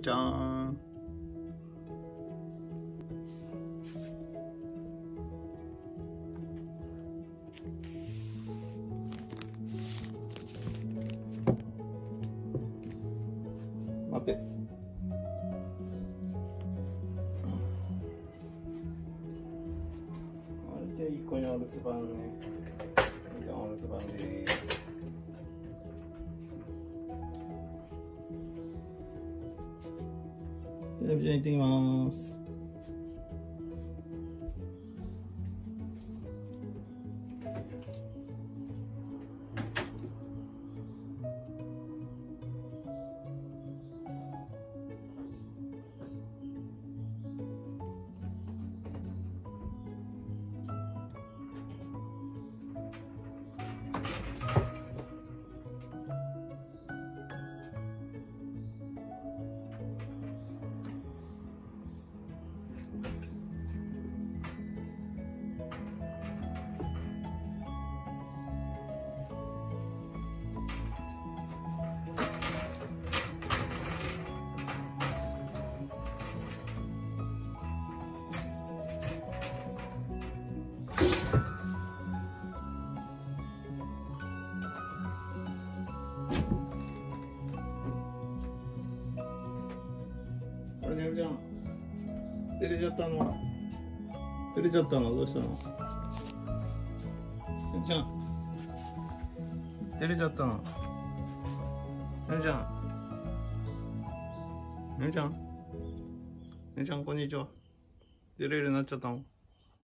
るちゃん。待って。あれじゃいい子にお留守番ね。じゃあお留守番です。じゃあ行ってきます。あれねるちゃん。照れちゃったの。照れちゃったの？どうしたの？ねるちゃん。照れちゃったの？ねるちゃん。ねるちゃん。ねるちゃんこんにちは。照れるようになっちゃったの？